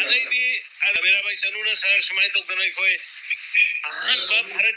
adai di mera bhai sanuna sir samai to danai khoi अहंबा Bharat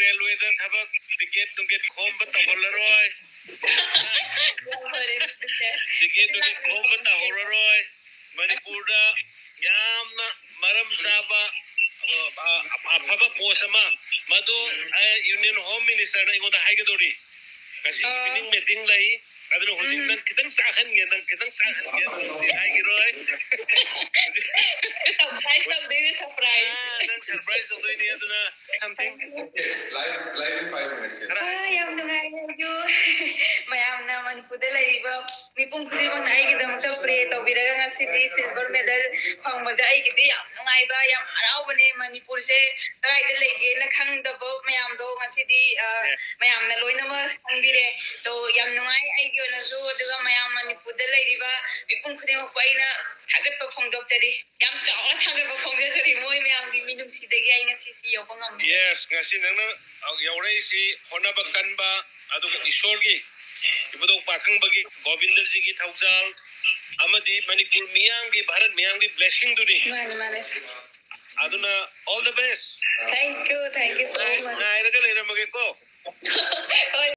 railway दा थबक ticket ticket खोम बता होलरोय ticket ticket खोम बता होलरोय मणिपुर दा यामना मरम साबा अफबा पोस्ट मदो यूनियन होम मिनिस्टर ना इगोदा हाइगदोरी Aduh, kita nang sakan nga, nang kita nang sakan nga, ay giroy. Surprise ah, lang din surprise. Nang surprise lang din niya na something. Live, live in five minutes. Ay, ang nungay. ꯃꯌꯥꯝꯅ ꯃꯅꯤꯄꯨꯔꯗ ꯂꯩꯔꯤꯕ ꯃꯤꯄꯨꯝ ꯈꯨꯗꯤꯡꯃꯛꯅ ꯑꯩꯒꯤꯗꯃꯛꯇ ꯄ꯭ꯔꯦ ꯇꯧꯕꯤꯔꯒ ꯉꯁꯤꯗꯤ silver medal ꯐꯪꯕꯗ ꯑꯩꯒꯤꯗꯤ ꯌꯥꯝ ꯅꯨꯡꯉꯥꯏꯕ ꯌꯥꯝ ꯍꯔꯥꯎꯕꯅꯦ ꯃꯅꯤꯄꯨꯔꯁꯦ ꯀꯗꯥꯏꯗ ꯂꯩꯒꯦꯅ ꯈꯪꯗꯕ ꯃꯌꯥꯝꯗꯣ ꯉꯁꯤꯗꯤ ꯃꯌꯥꯝꯅ ꯂꯣꯏꯅꯃꯛ ꯈꯪꯕꯤꯔꯦ ꯇꯣ ꯌꯥꯝ ꯅꯨꯡꯉꯥꯏ ꯑꯩꯒꯤ ꯑꯣꯏꯅꯁꯨ ꯑꯗꯨꯒ ꯃꯌꯥꯝ ꯃꯅꯤꯄꯨꯔꯗ ꯂꯩꯔꯤꯕ ꯃꯤꯄꯨꯝ ꯈꯨꯗꯤꯡꯃꯛꯄꯨ ꯑꯩꯅ ꯊꯥꯒꯠꯄ ꯐꯣꯡꯗꯣꯛꯆꯔꯤ ꯌꯥꯝ ꯆꯥꯎꯅ ꯊꯥꯒꯠꯄ ꯐꯣꯡꯗꯣꯛꯆꯔꯤ ꯃꯣꯏ ꯃꯌꯥꯝꯒꯤ ꯃꯤꯅꯨꯡꯁꯤꯗꯒꯤ ꯑꯩ ꯉꯁꯤꯁꯤ ꯌꯧꯕ ꯉꯝꯃꯤ ꯌꯦꯁ ꯉꯁꯤ ꯅꯪꯅ ꯌꯧꯔꯛꯏꯁꯤ ꯍꯣꯠꯅꯕ ꯀꯟꯕ ꯑꯗꯨꯒ ꯏꯁꯣꯔꯒꯤ thaujal amadi manipur miyamgi bharat miyamgi blessing duni mane mane aduna all the best thank you thank you so much na iraga leramage ko